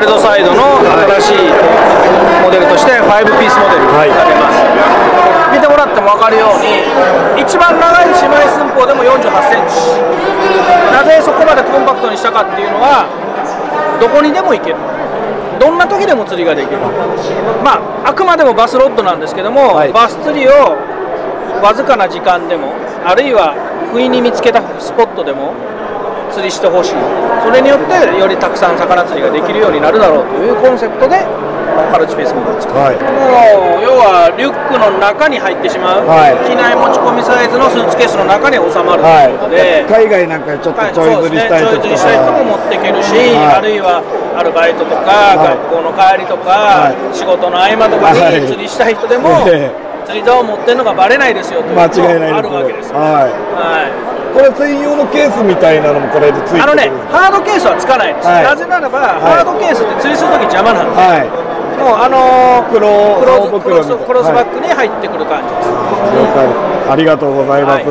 ワイルドサイドの新しいモデルとして5ピースモデルが出ます、はい、見てもらっても分かるように一番長い姉妹寸法でも4 8センチ。なぜそこまでコンパクトにしたかっていうのはどこにでも行ける。どんな時でも釣りができる。まああくまでもバスロッドなんですけども、はい、バス釣りをわずかな時間でもあるいは不意に見つけたスポットでも釣りしてほしい。それによってよりたくさん魚釣りができるようになるだろうというコンセプトでマルチフェイスモードを作る、はい、もう要はリュックの中に入ってしまう、はい、機内持ち込みサイズのスーツケースの中に収まるということで、はい、海外なんかちょっとちょい釣りしたいとか、ね、したい人も持っていけるし、あるいはアルバイトとか、学校の帰りとか、仕事の合間とかに釣りしたい人でも、釣り竿を持ってるのがバレないですよというのがあるわけです、はい、はい。これ専用のケースみたいなのもこれでついてあのねハードケースはつかないです、はい、なぜならば、はい、ハードケースって釣りするとき邪魔なんで、はい、もうあのー、黒クロスバックに入ってくる感じです、了解です。ありがとうございます、